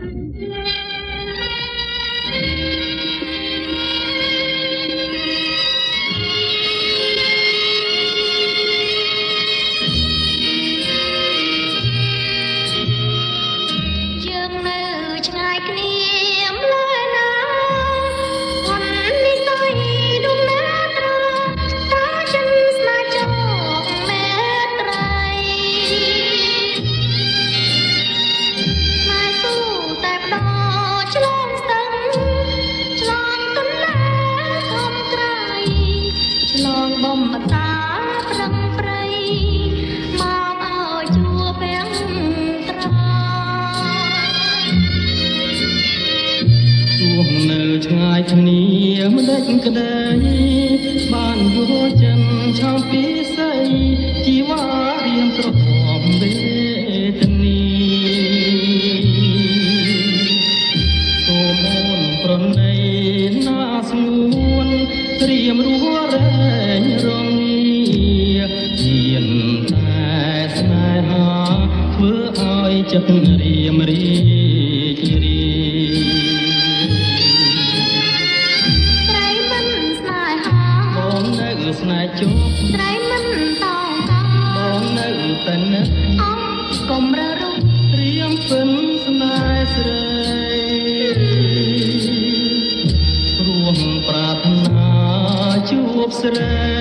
Sunday. ឆ្ងាយគ្នាមិនដេចក្ដីបានយល់ចិនឆោមពីស័យជីវ៉ារៀងត្រមវេទនីសូមអូនប្រណីណាស្ងួនត្រៀមរួរែងរងងារមានតែស្នេហាធ្វើឲ្យចិត្តរៀមរី ជប់ត្រីមិនតោងកបងនៅតែនឹកអង្គកុំរើរុកត្រៀមពិនស្នេហ៍ស្រីរួមប្រាថ្នាជួបស្រី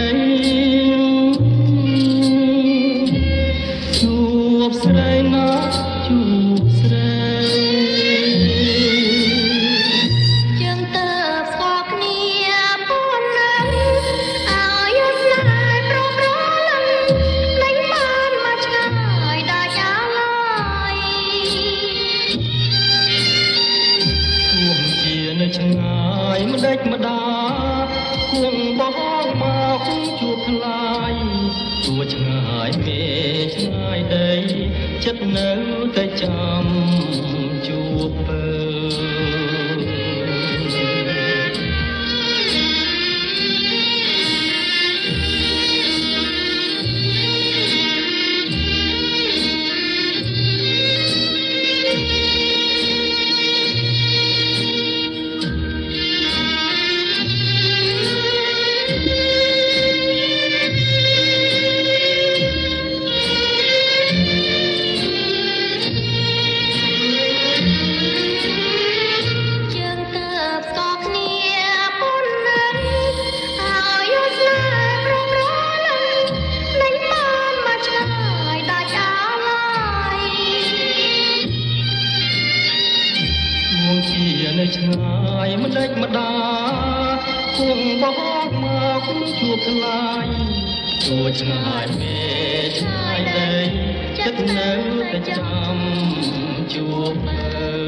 ចិត្តនៅតែចាំជួប នៅឆ្ងាយមិនដេចម្ដាគួងបងមកជួបថ្លៃទួឆ្ងាយពេកឆ្ងាយដីចិត្តនៅតែចាំជួបពើ